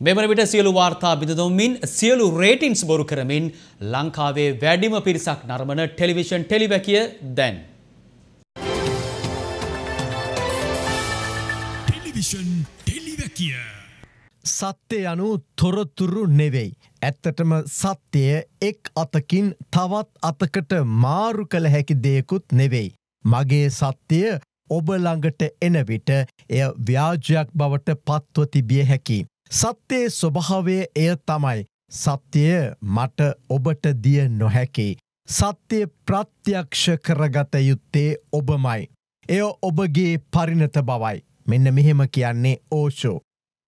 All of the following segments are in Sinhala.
මෙවන විට සියලු වාර්තා බිඳදොම්මින් සියලු රේටින්ස් බොරු කරමින් ලංකාවේ වැඩිම පිරිසක් නරමන ටෙලිවිෂන් ටෙලිවැකිය දැන්. ටෙලිවිෂන් ටෙලිවැකිය. සත්‍යය යනු තොරතුරු නෙවෙයි. ඇත්තටම සත්‍යය එක් අතකින් තවත් අතකට මාරු කළ හැකි දෙයකුත් නෙවෙයි. මගේ සත්‍යය ඔබළඟට එන විට එය ව්‍යාජයක් බවට පත්ව තිබිය හැකි. සත්‍යයේ ස්වභාවය එය තමයි. සත්‍යය මට ඔබට දිය නොහැකි. සත්‍යය ප්‍රත්‍යක්ෂ කරගත යුත්තේ ඔබමයි. එය ඔබගේ පරිණත බවයි. මෙන්න මෙහෙම කියන්නේ ඕෂෝ.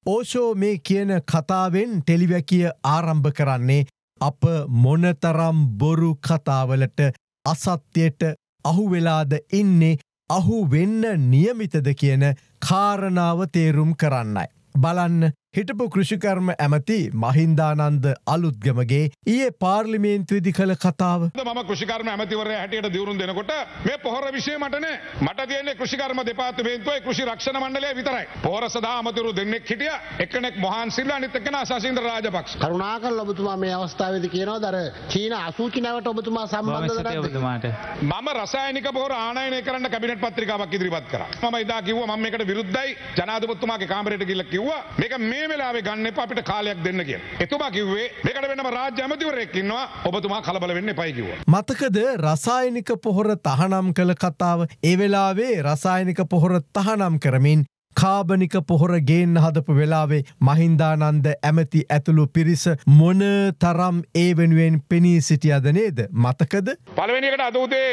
ඕෂෝ මේ කියන කතාවෙන් ටෙලිවැකිය ආරම්භ කරන්නේ අප මොනතරම් බොරු කතාවලට අසත්‍යයට අහුවෙලාද ඉන්නේ අහු වෙන්න නියමිතද කියන කාරණාව තේරුම් කරන්නයි. බලන්න හිටපු කෘෂිකර්ම ඇමති මහින්දානන්ද අලුත්ගමගේ ඒ පාර්ලිමේන්තුවදි කළ කතාව. ම කෘෂිකර්ම ඇමතිවර හැටියට දියවරුන් දෙනකොට මේ පොහොර විශය මටන මට තියන්නේ කෘෂිකර්ම දෙපාත්මේන්තුව කෘෂි රක්ෂණ මණ්ඩලය විතරයි. පොහොර සදා අමතුරු දෙන්නෙක් හිටිය. එකනෙක් මොහන්සිල්ල අනිතකෙන සසින්ද රාජපක්ෂ. කරුණාකල් ඔබතුමා මේ අවස්ථාවද කියනවා දර චීන අසූචි නැවට ඔබතුමා සම්බන්ධ මම රසායනික පොහොර ආනයනය කරන්න කැබිනට පත්‍රිකාවක් ඉදිරිපත් කර. ම ඉදා කිව ම එකට විරුද්ධයි. ජනාධපත්තුමාගේ කාමරයට කිල්ල කිව්ව. මේක මේ වෙලාවේ ගන්න එපා අපිට කාලයක් දෙන්න කිය. එතුමා කිව්වේ මේකට වෙනම රාජ්‍ය ඇමතිවරයෙක්කින්නවා ඔබතුමා කලබල වෙන්න එපයි කිව්ව. මතකද රසායනික පොහොර තහනම් කළ කතාව එවෙලාවේ රසායනික පොහොර තහනම් කරමින් කාබනික පොහොර ගේන්න හදපු වෙලාවේ මහින්දානන්ද ඇමති ඇතුළු පිරිස මොන තරම් ඒ වෙනුවෙන් පෙනී සිටියද නේද මතකද පලවෙනිකට අදූතේ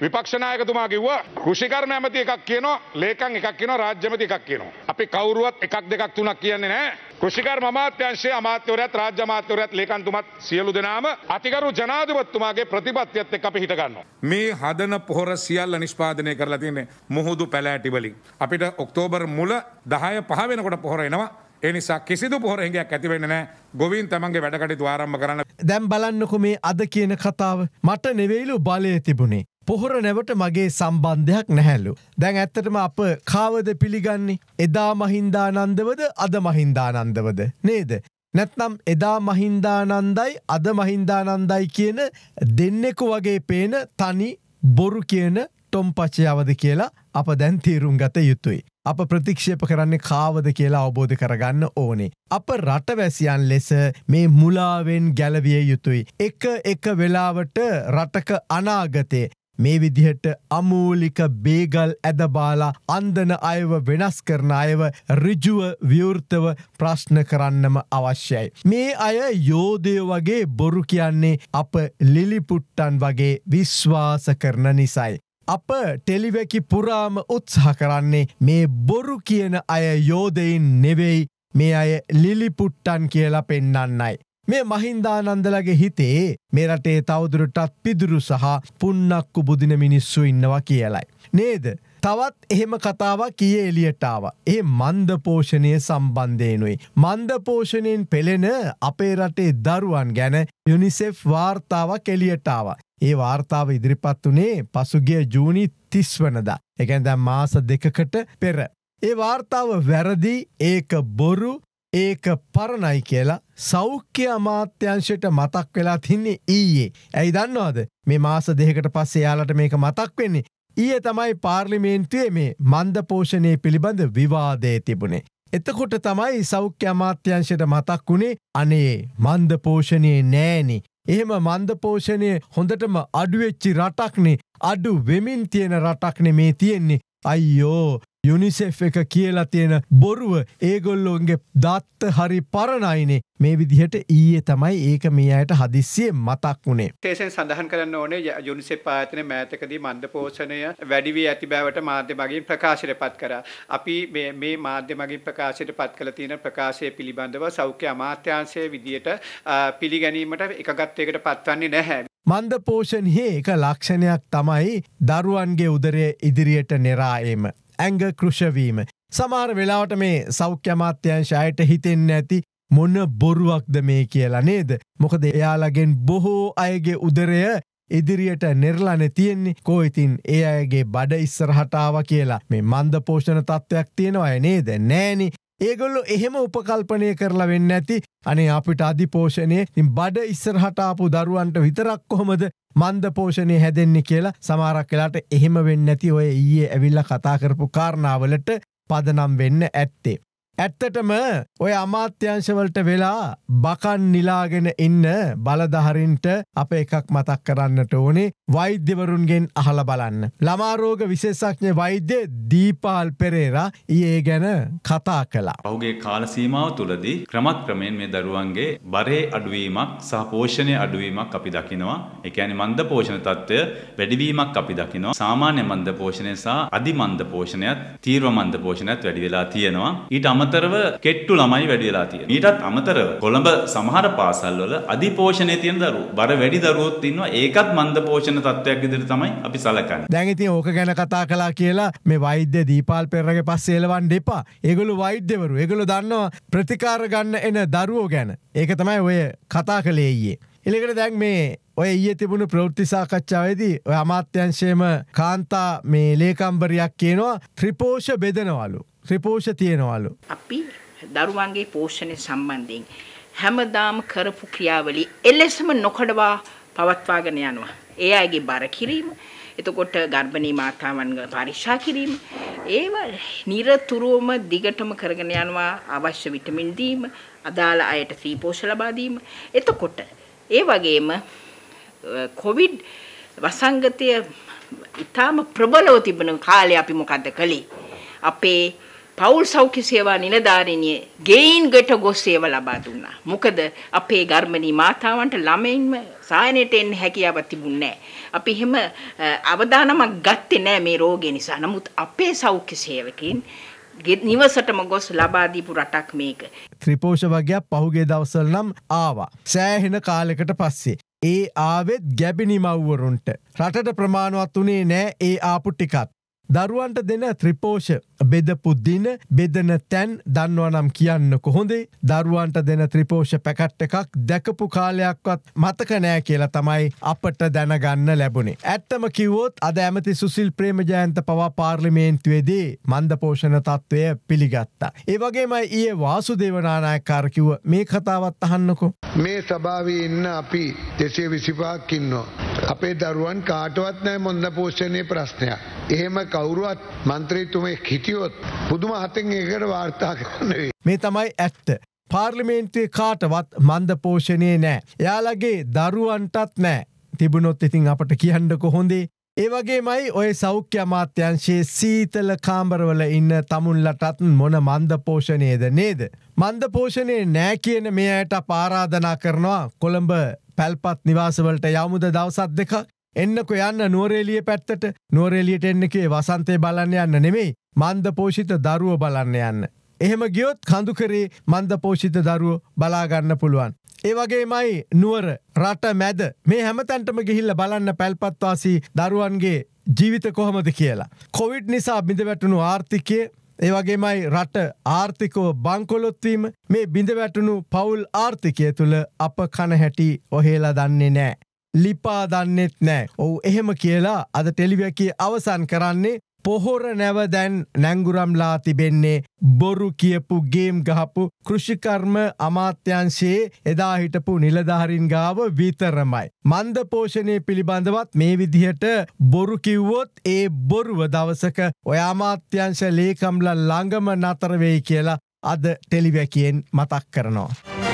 විපක්ෂනායකතුමා කිව්වා කෘෂිකර්ම ඇමති එකක් කියනවා ලේකං එකක් කියන රාජ්‍යමති එකක් කියනවා. අපි කවරුවත් එකක් දෙකක් තුනක් කියන්නේ නෑ. කෘෂිකර් අමාත්‍යංශයේ අමාත්‍යවරයත් රාජ්‍ය අමාත්‍යවරයත් ලේකන්තුමත් සියලු දෙනාම අතිකරු ජනාධිපතිතුමාගේ ප්‍රතිපත්තියත් එක්ක අපි හිට ගන්නවා. මේ හදන පොහොර සියල්ල නිෂ්පාදනය කරලා තියන්නේ මුහුදු පැලෑටි වලින්. අපිට ඔක්තෝබර් මුල 10 පහ වෙනකොට පොහොර එනවා. එනිසා කිසිදු පොහොරහෙගයක් ඇතිවෙන්න නෑ ගොවින් තමන්ගේ වැඩකටි ආරම්භ කරන්න. දැම් බලන්නකො මේ අද කියන කතාව මට නෙවෙයිලු බලය තිබුණේ. පොහොර නැවට මගේ සම්බන්ධයක් නැහැල්ලු. දැන් ඇත්තටම අප කාවද පිළිගන්නේ එදා මහින්දානන්දවද අද මහින්දානන්දවද නේද. නැත්නම් එදා මහින්දානන්දයි අද මහින්දානන්දයි කියන දෙන්නෙකු වගේ පේන තනි බොරු කියන ටොම්පචයාවද කියලා අප දැන් තීරුම් ගත යුතුයි. අප ප්‍රතික්ෂේප කරන්නේ කාවද කියලා අවබෝධ කරගන්න ඕනේ. අප රටවැසියන් ලෙස මේ මුලාවෙන් ගැලවිය යුතුයි. එක එක වෙලාවට රටක අනාගතේ මේ විදිහට අමූලික බේගල් ඇදබාලා අන්දන අයව වෙනස් කරන අයව රිජුව විවෘතව ප්‍රශ්න කරන්නම අවශ්‍යයි. මේ අය යෝදය වගේ බොරු කියන්නේ අප ලිලිපුට්ටන් වගේ විශ්වාස කරන නිසයි. අප ටෙලිවැකි පුරාම උත්සහ කරන්නේ මේ බොරු කියන අය යෝදයින් නෙවෙයි මේ අය ලිලිපුට්ටන් කියලා පෙන්නන්නයි. මේ මහින්දානන්දලගේ හිතේ මේ රටේ තවදුරටත් පිදුරු සහ පුන්නක්කු බුදින මිනිස්සු ඉන්නවා කියලයි. නේද. තවත් එහෙම කතාවක් කිය එලියටාව. ඒ මන්දපෝෂණය සම්බන්ධයනුයි. මන්දපෝෂණයෙන් පෙළෙන අපේ රටේ දරුවන් ගැන යුනිසෙෆ් වාර්තාවක් එලියටාව. ඒ වාර්තාව ඉදිරිපත් වනේ පසුගිය ජූනි තිස්වනද. එකැන් දැම් මාස දෙකකට පෙර. ඒ වාර්තාව වැරදි ඒක බොරු ඒක පරණයි කියලා සෞඛ්‍ය අමාත්‍යංශයට මතක් වෙලා තින්නේ ඊයේ. ඇයි දන්නවාද මේ මාස දෙකට පස්සේ යාලට මේක මතක් වෙන්නේ. ඊය තමයි පාර්ලිමේන්තුවේ මේ මන්දපෝෂණය පිළිබඳ විවාදය තිබුණේ. එතකොට තමයි සෞඛ්‍ය අමාත්‍යංශයට මතක් වුණේ අනේ මන්දපෝෂණයේ නෑනි. එහෙම මන්දපෝෂණය හොඳටම අඩුවෙච්චි රටක්නේ අඩු වෙමින් තියෙන රටක්නෙ මේ තියෙන්නේ. අයියෝ යුනිසෙෆ් එක කියලා තියෙන බොරුව ඒගොල්ලොන්ගේ දත්ත හරි පරණයිනේ මේ විදිහට ඊයේ තමයි ඒක මේ අයට හදිස්සිය මතක් වුණේ. ටේෂන් සඳහන් කරන්න ඕනේ යුනිසෙෆ් ආයතන මෑතකදී මන්ද පෝෂණය වැඩි වී ඇති බවට මාධ්‍ය මගින් ප්‍රකාශයට පත් කරා. අපි මේ මාධ්‍ය මගින් ප්‍රකාශයට පත් කළ තියෙන ප්‍රකාශය පිළිබඳව සෞඛ්‍ය අමාත්‍යාංශයේ විදියට පිළිගැනීමට එකගත්වයකට පත්වන්නේ නැහැ. මන්ද පෝෂණයේ එක ලක්ෂණයක් තමයි දරුවන්ගේ උදරය ඉදිරියට නෙරායම. ඇංග කෘෂවීම. සමාර වෙලාවට මේ සෞඛ්‍යමාත්‍යංශයට හිතෙන්න ඇති මොන්න බොරුවක්ද මේ කියලා නේද. මොකද එයාලගෙන් බොහෝ අයගේ උදරය ඉදිරියට නිර්ලාන තියෙන්නේ කෝයිතින් ඒ අයගේ බඩ ඉස්සරහටාව කියලා මේ මන්ද පෝෂණ තත්ත්වයක් තියෙනවා නේද නෑනි ඒගොල්ලො එහෙම උපකල්පනය කරලා වෙන්න ඇති අනේ අපිට අධිපෝෂණය බඩ ඉස්සරහටාපු දරුවන්ට විතරක් කොහොමද මන්ද පෝෂණය හැදෙන්නේ කියලා සමාරක් කලාට එහෙම වෙන්න ඇති ඔය ඊයේ ඇවිල්ල කතා කරපු කාරණාවලට පදනම් වෙන්න ඇත්තේ. ඇත්තටම ඔය අමාත්‍යංශවලට වෙලා බකන් නිලාගෙන ඉන්න බලධහරින්ට අප එකක් මතක් කරන්නට ඕනේ වෛද්‍යවරුන්ගෙන් අහල බලන්න. ළමාරෝග විශේෂඥ වෛද්‍ය දීපාල් පෙරේරා ඒ ගැන කතා කලා. පහුගේ කාල සීමාව තුළදී ක්‍රමත් ක්‍රමයෙන් මේ දරුවන්ගේ බරේ අඩුවීමක් සහ පෝෂණය අඩුවීමක් අපි දකිනවා. ඒ කියන්නේ මන්ද පෝෂණ තත්ත්වය වැඩිවීමක් අපි දකිනවා. සාමාන්‍ය මන්ද පෝෂණය සහ අධි මන්ද පෝෂණයත් තීව්‍ර මන්ද පෝෂණයත් වැඩි වෙලා තියෙනවා. ඊට අමතරව කෙට්ටු ළමයි වැඩි වෙලා තියෙනවා. ඊටත් අමතරව කොළඹ සමහර පාසල්වල අධි පෝෂණය තියෙන දරුවෝ බර වැඩි දරුවොත් ඉන්නවා. ඒකත් මන්ද පෝෂණ තත්ත්වයක් විදිහට තමයි අපි සලකන්නේ. දැන් ඉතින් ඕක ගැන කතා කලා කියලා මේ වෛද්‍ය දීපාල් පෙරගේ පස්සේ එලවන්න එපා. ඒගොල්ලෝ වෛද්‍යවරු. ඒගොල්ලෝ දන්නවා ප්‍රතිකාර ගන්න එන දරුවෝ ගැන. ඒක තමයි ඔය කතා කළේ ඊයේ. එලකට දැන් මේ ඔය ඊය තිබුණු ප්‍රෘත්තිසාකච්ඡාවේදී ඔය අමාත්‍යංශයම කාන්තා මේ ලේකම්බරයක් කියනවා ත්‍රිපෝෂ බෙදනවලු. ත්‍රිපෝෂ තියෙනවලු. අපි දරුවන්ගේ පෝෂණය සම්බන්ධයෙන් හැමදාම කරපු ක්‍රියාවලි එලෙසම නොකඩවා පවත්වාගෙන යනවා. ඒ අයගේ බර කිරීම, එතකොට ගර්භණී මාතාවන් පරීක්ෂා කිරීම, ඒව නිරතුරුවම දිගටම කරගෙන යනවා අවශ්‍ය විටමින් දීම, අදාළ අයට සී පෝෂ ලබා දීම. එතකොට ඒ වගේම කොවිඩ් වසංගතය ඉතාම ප්‍රබලව තිබෙන කාලේ අපි මොකද්ද කළේ? අපේ පවුල් සෞඛ්‍ය සේවා නිලධාරිනිය ගෙයින්ගට ගොස් සේව ලබා දුන්නා. මොකද අපේ ගර්භණී මාතාවන්ට ළමයින්ම සායනයට එන්න හැකියාවක් තිබුණේ අපි එහෙම අවදානමක් ගත්තේ නැහැ මේ රෝගය නිසා. නමුත් අපේ සෞඛ්‍ය සේවකයන් නිවසටම ගොස් ලබා දීපු රටක් මේක. ත්‍රිපෝෂ වගේක් පහුගේ දවසල් නම් ආවා. සෑහෙන කාලෙකට පස්සේ. ඒ ආවෙත් ගැබිනි මව්වරුන්ට. රටට ප්‍රමාණවත් වනේ නෑ ඒ ආපු ටිකත්. දරුවන්ට දෙන ත්‍රිපෝෂ බෙදපු දින බෙදන තැන් දන්නවනම් කියන්න කොහොඳේ දරුවන්ට දෙන ත්‍රිපෝෂ පැකට් එකක් දැකපු කාලයක්වත් මතක නෑ කියලා තමයි අපට දැනගන්න ලැබුණේ. ඇත්තම කිව්වොත් අද ඇමති සුසිල් ප්‍රේමජයන්ත පවා පාර්ලිමේන්තුවේදී මන්ද පෝෂණ තත්ත්වය පිළිගත්තා. ඒ වගේමයි ඒ වාසු දේවනානායකාරකිව මේ කතාවත් අහන්නකො. මේ සභාවේ ඉන්න අපි දෙසේ විසිපාක්කින්නවා. අපේ දරුවන් කාටවත් නෑ මොන්ද පෝෂණය ප්‍රශ්නයක්. එහෙම කවුරුවත් මන්ත්‍රීතුමේ හිටියොත් පුදුම හතෙන් ඒකට වාර්තා කරන්නේ. මේ තමයි ඇත්ත. පාර්ලිමේන්තුවේ කාටවත් මන්ද පෝෂණය නෑ. යාලගේ දරුවන්ටත් නෑ. තිබුණොත් ඉතින් අපට කියන්නකො හොඳේ ඒවගේමයි ඔය සෞඛ්‍ය අමාත්‍යංශයේ සීතල කාම්බරවල ඉන්න තමුන්ලටත් මොන මන්ද පෝෂණයද නේද. මන්ද පෝෂණය නෑ කියන මෙයට පාරාධනා කරනවා කොළඹ පැල්පත් නිවාසවලට යමුද දවසත් දෙක එන්නකො යන්න නුවරේලිය පැත්තට නුවරේලියට එන්නකේ වසන්තය බලන්න යන්න නෙමෙයි මන්ද පෝෂිත දරුව බලන්න යන්න. එහෙම ගියොත් කඳුකරේ මන්ද පෝෂිත දරුව බලාගන්න පුළුවන්. ඒ වගේමයි නුවර රට මැද මේ හැමතැන්ටම ගිහිල්ල බලන්න පැල්පත්වාසී දරුවන්ගේ ජීවිත කොහොමද කියලා. කොවිඩ් නිසා බිඳ වැටුණු ආර්ථිකය ඒවගේමයි රට ආර්ථිකෝ බංකොලොත්වීම මේ බිඳ වැටුණු පවුල් ආර්ථිකය තුළ අප කන හැටි ඔහේලා දන්නේ නෑ. ලිපා දන්නෙත් නෑ. ඔවු එහෙම කියලා අද ටෙලිවැකි අවසන් කරන්නේ පොහොර නැව දැන් නැංගුරම්ලා තිබෙන්නේ බොරු කියපු ගේම් ගහපු කෘෂිකර්ම අමාත්‍යංශයේ එදා හිටපු නිලධහරින් ගාව විතරමයි. මන්ද පෝෂණය පිළිබඳවත් මේ විදිහට බොරු කිව්වොත් ඒ බොරුව දවසක ඔය අමාත්‍යංශ ලේකම්ල ළඟම නතරවෙයි කියලා අද ටෙලිවැකියෙන් මතක් කරනවා.